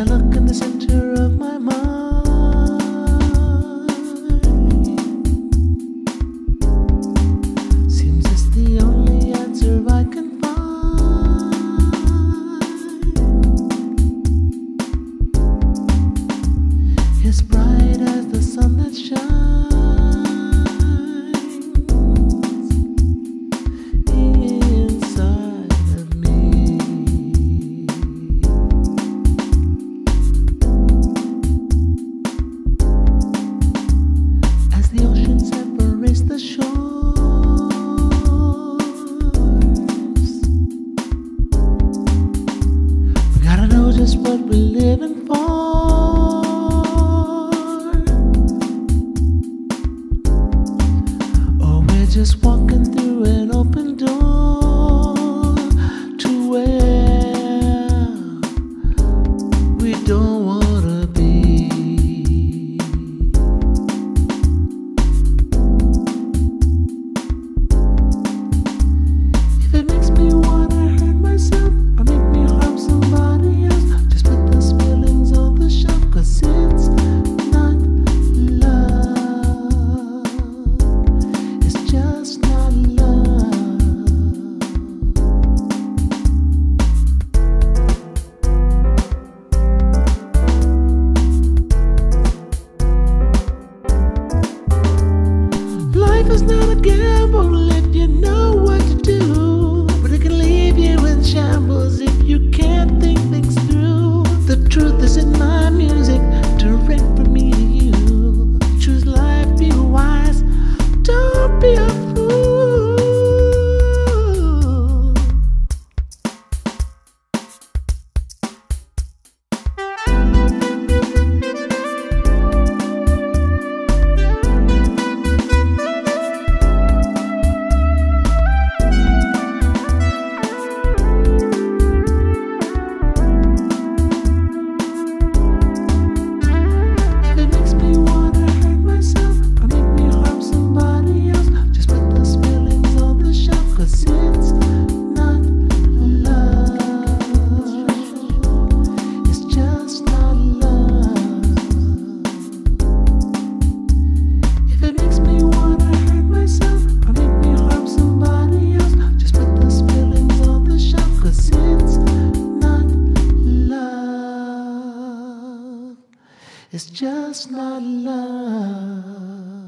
I look in the center of my mind, seems it's the only answer I can find. It's bright as the sun that shines. Gotta know just what we're living for. Or we're just walking through an open door to where we don't want. Life is not a gamble, let you know. It's just not love.